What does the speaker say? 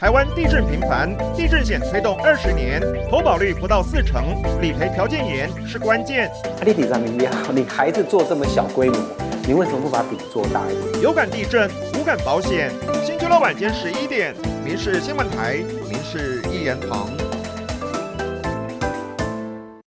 台湾地震频繁，地震险推动二十年，投保率不到四成，理赔条件严是关键。你底上明标，你孩子做这么小规模，你为什么不把饼做大一点？有感地震，无感保险。星期六晚间十一点，民事新闻台，民事一言堂。